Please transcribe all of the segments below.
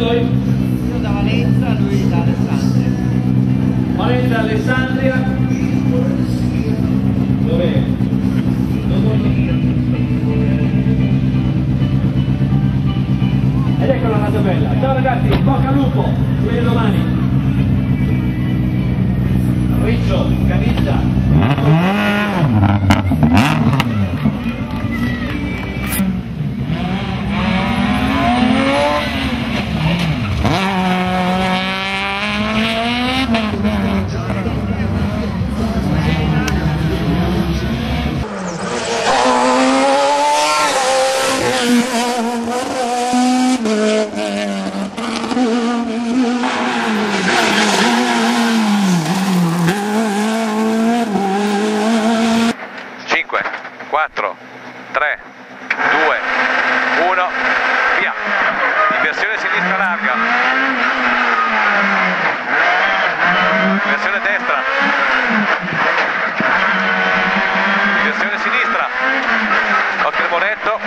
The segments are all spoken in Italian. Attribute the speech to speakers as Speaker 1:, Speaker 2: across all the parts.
Speaker 1: Voi?
Speaker 2: Io da Valenza, lui da Alessandria.
Speaker 1: Valenza Alessandria. Dove? Ed ecco la nata bella. Ciao ragazzi, bocca al lupo, ci vediamo domani. Riccio, Canizza.
Speaker 3: Cinque, quattro, tre, due, uno, via. Inversione sinistra larga. Inversione destra. Inversione sinistra. Occhio al monetto.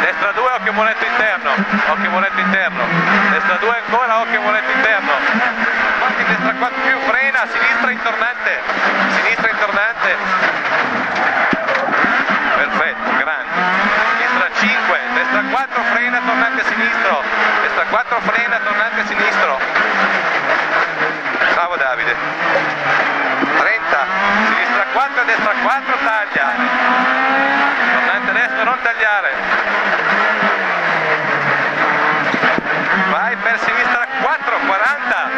Speaker 3: Destra 2, occhio al monetto interno. Occhio monetto interno. Destra 2 ancora, occhio monetto interno. Parti destra 4 più, frena, sinistra intornante. Sinistra intornante. Perfetto, grande. Sinistra 5, destra 4, frena, tornante sinistro. Destra 4, frena, tornante sinistro. Bravo Davide. 30, sinistra 4, destra 4, taglia. Tornante destro, non tagliare. Vai per sinistra 4, 40.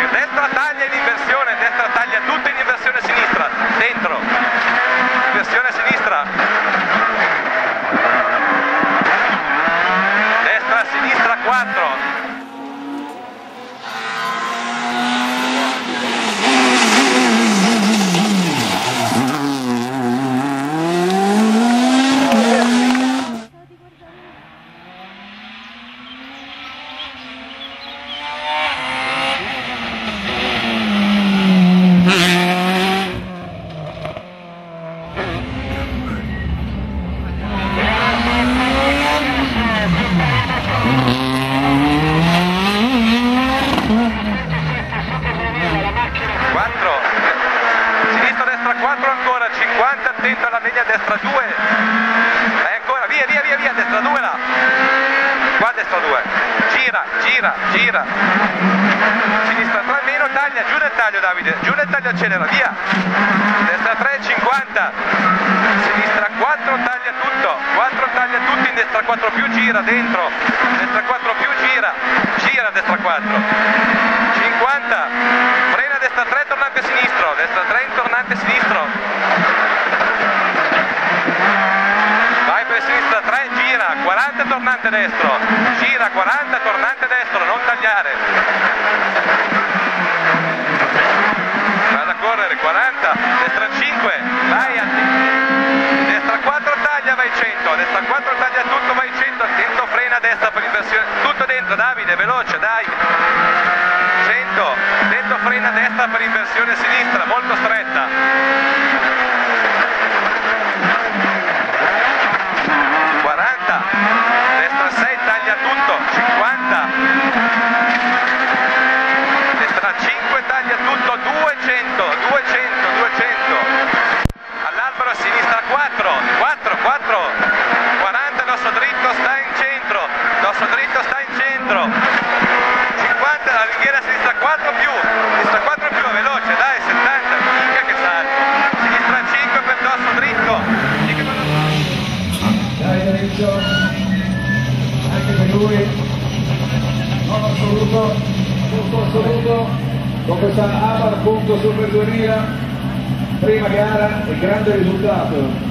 Speaker 3: E destra taglia in inversione, destra taglia tutto in inversione sinistra. Dentro. Inversione sinistra. Destra, sinistra 4. Quattro. Sinistra, destra 4 ancora, 50, attento alla linea destra 2. E ancora, via, via, via, via, destra 2 là. Qua destra 2. Gira, gira, gira. Sinistra 3 meno, taglia, giù nel taglio Davide, giù nel taglio accelera, via. Destra 3, 50. Sinistra 4, taglia tutto. 4 taglia tutto, in destra 4 più, gira dentro. Destra 4 più, gira. Gira destra 4. 50. Frena destra 3, tornante sinistro. Destra 3, tornante sinistro. tornante destro, gira 40, tornante destro, non tagliare. Vada a correre, 40, destra 5, vai a
Speaker 4: destra 4 taglia, vai 100, destra 4 taglia tutto, vai 100, attento frena a destra per inversione, tutto dentro Davide, veloce, dai. 100, dentro frena a destra per
Speaker 3: inversione sinistra, molto stretta. con questa Amar punto Super 2000, prima gara e grande risultato.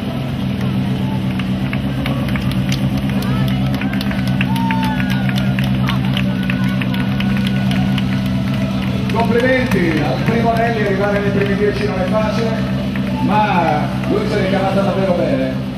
Speaker 3: Complimenti al primo anelli, arrivare nei primi 10 non è facile, ma lui si è ricavata davvero bene.